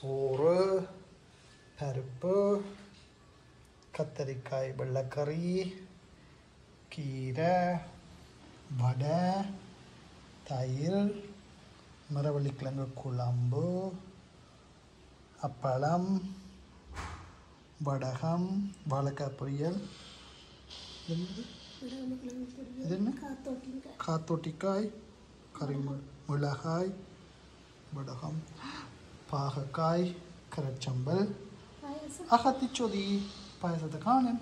சோறு பருப்பு கத்தரிக்காய் வெள்ளைக்கறி கீரை வடை தயிர் மரவள்ளிக்கிழங்கு குழம்பு அப்பளம் வடகம் வாழைக்காய் பொரியல்? இது என்ன? காத்தோட்டிக்காய். கறி மிளகாய் வடகம். پاک کاائی خرچ چمبل آختی چوتی پیسہ تو کھانے